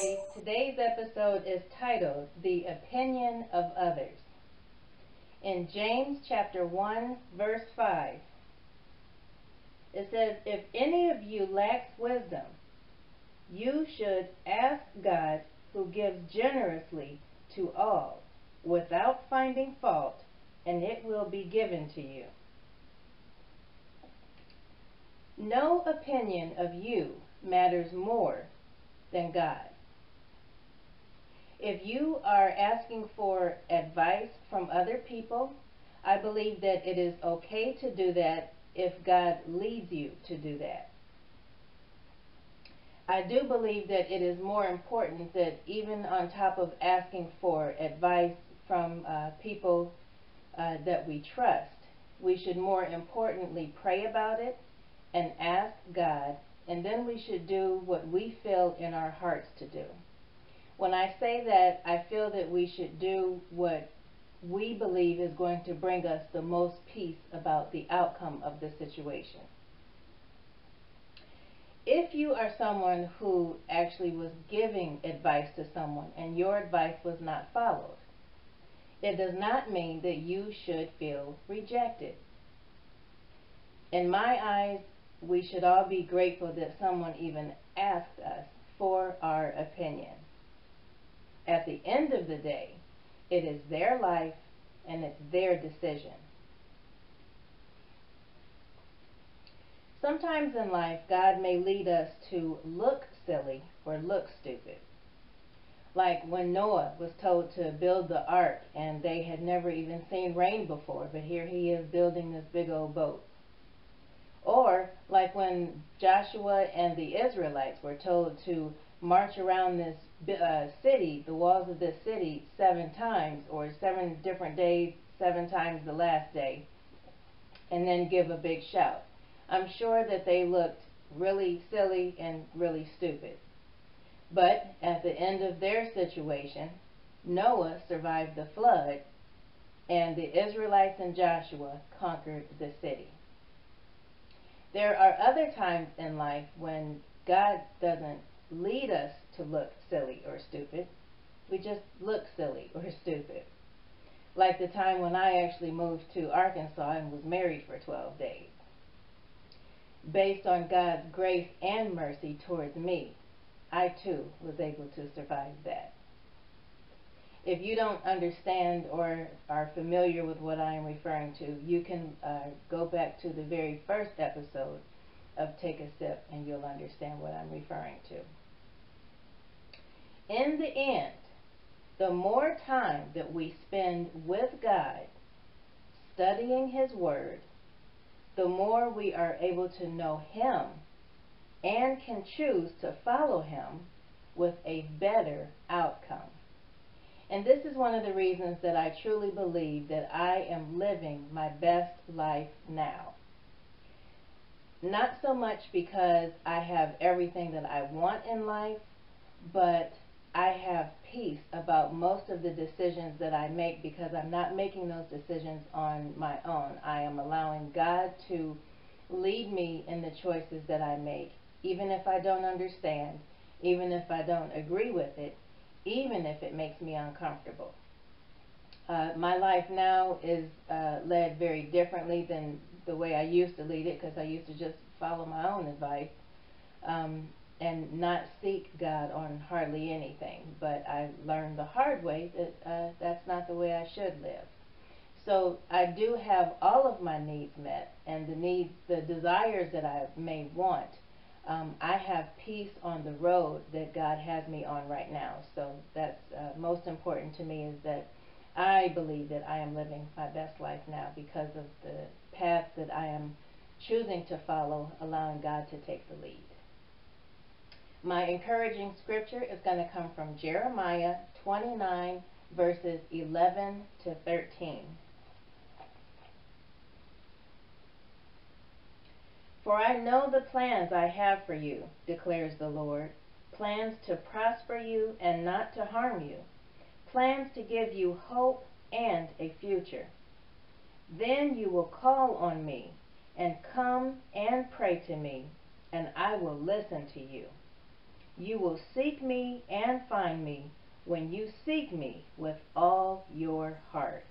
Everybody. Today's episode is titled The Opinion of Others. In James chapter 1, verse 5, it says, If any of you lacks wisdom, you should ask God, who gives generously to all, without finding fault, and it will be given to you. No opinion of you matters more than God. If you are asking for advice from other people, I believe that it is okay to do that if God leads you to do that. I do believe that it is more important that even on top of asking for advice from uh, people uh, that we trust, we should more importantly pray about it and ask God, and then we should do what we feel in our hearts to do. When I say that, I feel that we should do what we believe is going to bring us the most peace about the outcome of the situation. If you are someone who actually was giving advice to someone and your advice was not followed, it does not mean that you should feel rejected. In my eyes, we should all be grateful that someone even asked us for our opinion. At the end of the day, it is their life and it's their decision. Sometimes in life, God may lead us to look silly or look stupid. Like when Noah was told to build the ark and they had never even seen rain before, but here he is building this big old boat. Or like when Joshua and the Israelites were told to march around this uh, city, the walls of this city, seven times, or seven different days, seven times the last day, and then give a big shout. I'm sure that they looked really silly and really stupid. But at the end of their situation, Noah survived the flood, and the Israelites and Joshua conquered the city. There are other times in life when God doesn't lead us to look silly or stupid. We just look silly or stupid. Like the time when I actually moved to Arkansas and was married for 12 days. Based on God's grace and mercy towards me, I too was able to survive that. If you don't understand or are familiar with what I am referring to, you can uh, go back to the very first episode of Take a Sip and you'll understand what I'm referring to. In the end, the more time that we spend with God, studying His Word, the more we are able to know Him and can choose to follow Him with a better outcome. And this is one of the reasons that I truly believe that I am living my best life now. Not so much because I have everything that I want in life, but I have peace about most of the decisions that I make because I'm not making those decisions on my own. I am allowing God to lead me in the choices that I make, even if I don't understand, even if I don't agree with it, even if it makes me uncomfortable. Uh, my life now is uh, led very differently than the way I used to lead it because I used to just follow my own advice. Um, and not seek God on hardly anything. But I learned the hard way that uh, that's not the way I should live. So I do have all of my needs met, and the needs, the desires that I may want. Um, I have peace on the road that God has me on right now. So that's uh, most important to me is that I believe that I am living my best life now because of the path that I am choosing to follow, allowing God to take the lead. My encouraging scripture is going to come from Jeremiah 29, verses 11 to 13. For I know the plans I have for you, declares the Lord plans to prosper you and not to harm you, plans to give you hope and a future. Then you will call on me and come and pray to me, and I will listen to you. You will seek me and find me when you seek me with all your heart.